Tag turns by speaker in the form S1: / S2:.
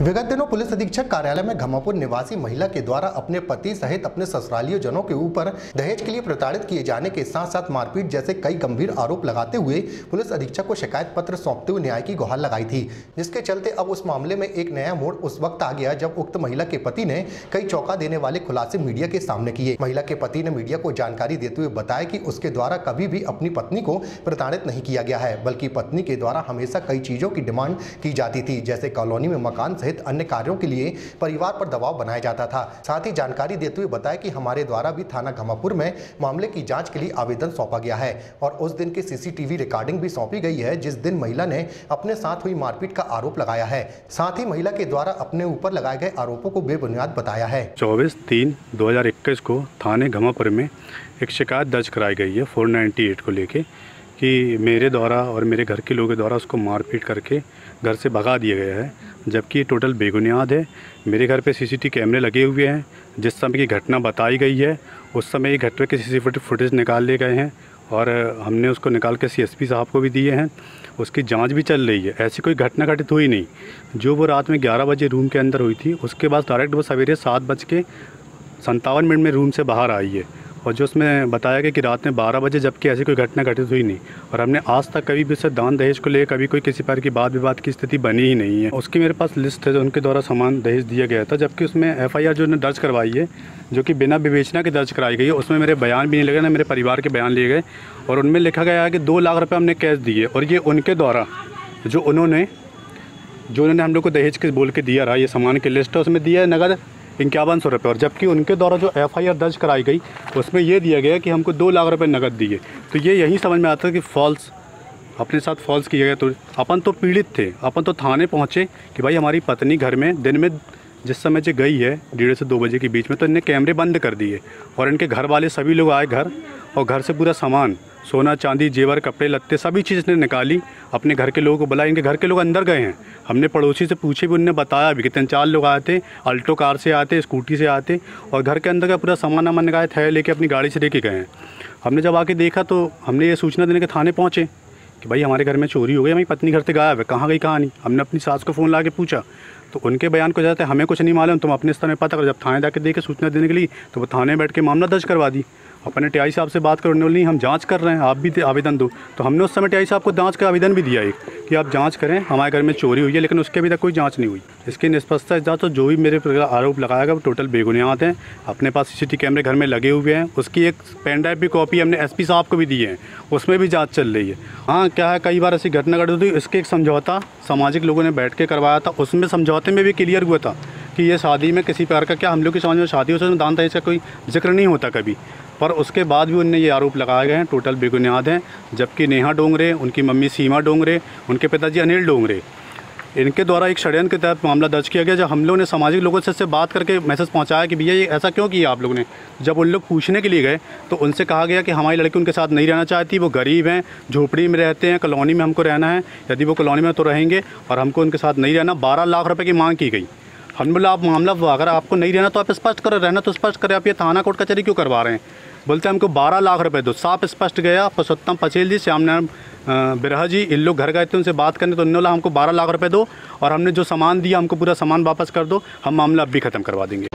S1: विगत दिनों पुलिस अधीक्षक कार्यालय में घमापुर निवासी महिला के द्वारा अपने पति सहित अपने ससुरालियों जनों के ऊपर दहेज के लिए प्रताड़ित किए जाने के साथ साथ मारपीट जैसे कई गंभीर आरोप लगाते हुए पुलिस अधीक्षक को शिकायत पत्र सौंपते हुए न्याय की गुहार लगाई थी, जिसके चलते अब उस मामले में एक नया मोड़ उस वक्त आ गया जब उक्त महिला के पति ने कई चौका देने वाले खुलासे मीडिया के सामने किए। महिला के पति ने मीडिया को जानकारी देते हुए बताया की उसके द्वारा कभी भी अपनी पत्नी को प्रताड़ित नहीं किया गया है, बल्कि पत्नी के द्वारा हमेशा कई चीज़ों की डिमांड की जाती थी, जैसे कॉलोनी में मकान सहित अन्य कार्यों के लिए परिवार पर दबाव बनाया जाता था। साथ ही जानकारी देते हुए बताया कि हमारे द्वारा भी थाना घमापुर में मामले की जाँच के लिए आवेदन सौंपा गया है और उस दिन की सीसीटीवी रिकॉर्डिंग भी सौंपी गई है, जिस दिन महिला ने अपने साथ हुई मारपीट का आरोप लगाया है। साथ ही महिला के द्वारा अपने ऊपर लगाए गए आरोपों को बेबुनियाद बताया है।
S2: चौबीस तीन 2021 को थाने घमापुर में एक शिकायत दर्ज कराई गई है 498 को लेके। कि मेरे द्वारा और मेरे घर के लोगों के द्वारा उसको मारपीट करके घर से भगा दिया गया है, जबकि ये टोटल बेबुनियाद है। मेरे घर पे सीसीटीवी कैमरे लगे हुए हैं, जिस समय की घटना बताई गई है, उस समय ये घटना के सी फुटेज निकाल लिए गए हैं और हमने उसको निकाल के सीएसपी साहब को भी दिए हैं। उसकी जाँच भी चल रही है, ऐसी कोई घटना घटित हुई नहीं। जो वो रात में 11 बजे रूम के अंदर हुई थी, उसके बाद डायरेक्ट वो सवेरे सात बज के संतावन मिनट में रूम से बाहर आई है। और जो उसमें बताया गया कि रात में बारह बजे जबकि ऐसी कोई घटना घटित हुई नहीं। और हमने आज तक कभी भी उससे दान दहेज को लेकर कभी कोई किसी प्रकार की बात विवाद की स्थिति बनी ही नहीं है। उसकी मेरे पास लिस्ट है जो उनके द्वारा सामान दहेज दिया गया था, जबकि उसमें एफआईआर जो उन्होंने दर्ज करवाई है, जो कि बिना विवेचना के दर्ज कराई गई है, उसमें मेरे बयान भी नहीं लगे, ना मेरे परिवार के बयान लिए गए। और उनमें लिखा गया है कि दो लाख रुपये हमने कैश दिए और ये उनके द्वारा जो उन्होंने जो उन्होंने हम लोग को दहेज के बोल के दिया रहा, ये सामान की लिस्ट है, उसमें दिया है नगद इक्यावन सौ रुपये। और जबकि उनके द्वारा जो एफआईआर दर्ज कराई गई, उसमें यह दिया गया कि हमको दो लाख रुपये नकद दिए। तो ये यही समझ में आता है कि फॉल्स, अपने साथ फॉल्स किया गया। तो अपन तो पीड़ित थे, अपन तो थाने पहुँचे कि भाई हमारी पत्नी घर में दिन में जिस समय से गई है, डेढ़ से दो बजे के बीच में तो इनने कैमरे बंद कर दिए और इनके घर वाले सभी लोग आए घर और घर से पूरा सामान, सोना, चांदी, जेवर, कपड़े, लत्ते, सभी चीज़ ने निकाली। अपने घर के लोगों को बुलाया। इनके घर के लोग अंदर गए हैं। हमने पड़ोसी से पूछे भी, उनने बताया भी कि तीन चार लोग आए थे, अल्टो कार से आते स्कूटी से आते और घर के अंदर का पूरा सामान वामान निकाय थे, लेके अपनी गाड़ी से लेके गए हैं। हमने जब आके देखा तो हमने ये सूचना देने के थाने पहुँचे कि भाई हमारे घर में चोरी हो गई, हमारी पत्नी घर से गायब है, कहाँ गई कहाँ नहीं हमने अपनी सास को फ़ोन ला के पूछा तो उनके बयान को जाते हमें कुछ नहीं मालूम। तुम अपने स्तर में पता करो। जब थाने जाके देखे सूचना देने के लिए तो वो थाने बैठ के मामला दर्ज करवा दी। अपने टीआई साहब से बात करो नहीं हम जाँच कर रहे हैं, आप भी आवेदन दो। तो हमने उस समय टी साहब को जाँच का आवेदन भी दिया एक, कि आप जाँच करें, हमारे घर में चोरी हुई है, लेकिन उसके अभी तक कोई जाँच नहीं हुई। इसकी निष्पक्षता जाँच तो जो भी मेरे पर आरोप लगाया गया वो टोटल बेगुनियाद हैं। अपने पास सी कैमरे घर में लगे हुए हैं। उसकी एक पेन ड्राइव भी कॉपी हमने एसपी साहब को भी दी है। उसमें भी जाँच चल रही है। हाँ क्या है, कई बार ऐसी घटना घटित हुई इसके एक समझौता सामाजिक लोगों ने बैठ के करवाया था। उसमें समझौते में भी क्लियर हुआ था। कि ये शादी में किसी प्रकार का क्या हम लोग की समाज में शादी हो दान दहेज कोई ज़िक्र नहीं होता कभी। पर उसके बाद भी उनने ये आरोप लगाए गए हैं, टोटल बेबुनियाद हैं, जबकि नेहा डोंगरे, उनकी मम्मी सीमा डोंगरे, उनके पिताजी अनिल डोंगरे। इनके द्वारा एक षड्यंत्र के तहत मामला दर्ज किया गया जब हम लोगों ने सामाजिक लोगों से बात करके मैसेज पहुँचाया कि, भैया, ये ऐसा क्यों किया आप लोगों ने? जब उन लोग पूछने के लिए गए तो उनसे कहा गया कि हमारी लड़की उनके साथ नहीं रहना चाहती, वो गरीब हैं, झोपड़ी में रहते हैं, कॉलोनी में हमको रहना है, यदि वो कॉलोनी में तो रहेंगे, और हमको उनके साथ नहीं रहना, बारह लाख रुपये की मांग की गई। हम बोला आप मामला अगर आपको नहीं रहना तो आप स्पष्ट करें, रहना तो स्पष्ट करें। आप ये थाना कोर्ट कचहरी क्यों करवा रहे हैं? बोलते हैं, हमको बारह लाख रुपए दो। साफ़ स्पष्ट गया, पुरुषोत्तम पचेल जी श्यामनारायण बिरहा जी, इन लोग घर गए थे, उनसे बात करने तो उन्होंने बोला, हमको बारह लाख रुपए दो और हमने जो सामान दिया, हमको पूरा सामान वापस कर दो, हम मामला अब भी ख़त्म करवा देंगे।